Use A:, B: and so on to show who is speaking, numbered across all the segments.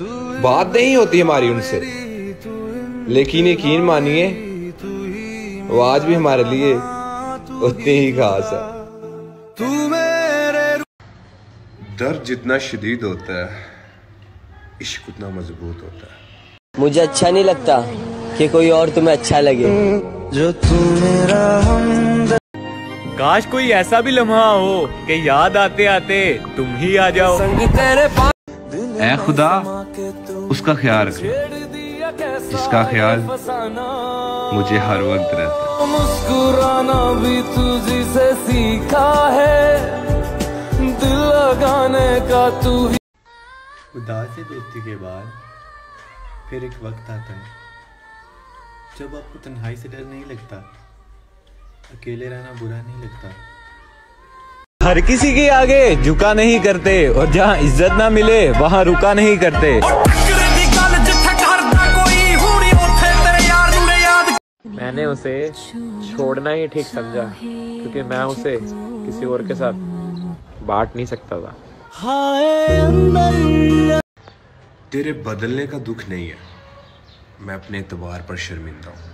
A: बात नहीं होती हमारी उनसे। लेकिन यकीन मानिए वो आज भी हमारे लिए उतनी ही खास है। दर्द जितना शदीद होता है इश्क उतना मज़बूत होता है।
B: मुझे अच्छा नहीं लगता कि कोई और तुम्हें अच्छा लगे।
C: जो तू मेरा
D: काश कोई ऐसा भी लम्हा हो कि याद आते आते तुम ही आ जाओ।
A: ऐ खुदा? उसका ख्याल रखना। जिसका ख्याल मुझे हर वक्त रहता
C: मुस्कुराना भी तुझी से सीखा है। दिल लगाने का तू ही
E: उदासी दोस्ती के बाद फिर एक वक्त आता है जब आपको तन्हाई से डर नहीं लगता अकेले रहना बुरा नहीं लगता।
D: हर किसी के आगे झुका नहीं करते और जहाँ इज़्ज़त ना मिले वहाँ रुका नहीं करते। मैंने उसे छोड़ना ही ठीक समझा क्योंकि मैं उसे किसी और के साथ बांट नहीं सकता था।
A: तेरे बदलने का दुख नहीं है। मैं अपने एतबार पर शर्मिंदा हूँ।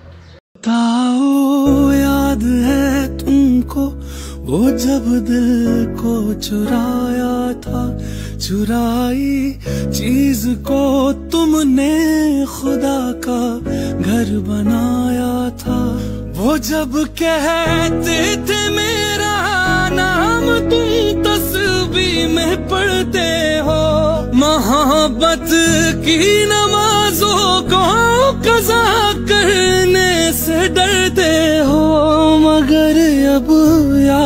C: वो जब दिल को चुराया था, चुराई चीज़ को तुमने खुदा का घर बनाया था। वो जब कहते थे, मेरा नाम तुम तस्वीर में पढ़ते हो। मोहब्बत की नमाजों को कजा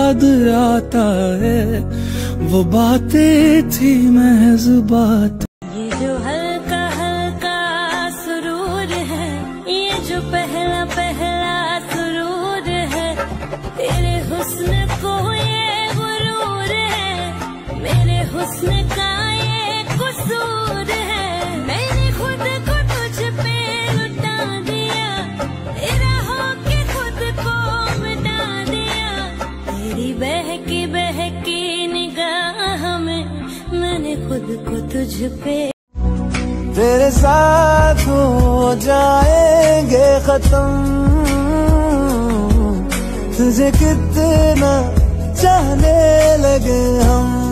C: याद आता है। वो बातें थी महज बात।
F: ये जो हल्का हल्का सुरूर है, ये जो पहला पहला सुरूर है, तेरे हुस्न को ये गुरूर है, मेरे हुस्न का मैंने खुद को तुझ पे।
C: तेरे साथ हो जाएँगे खत्म। तुझे कितना चाहने लगे हम।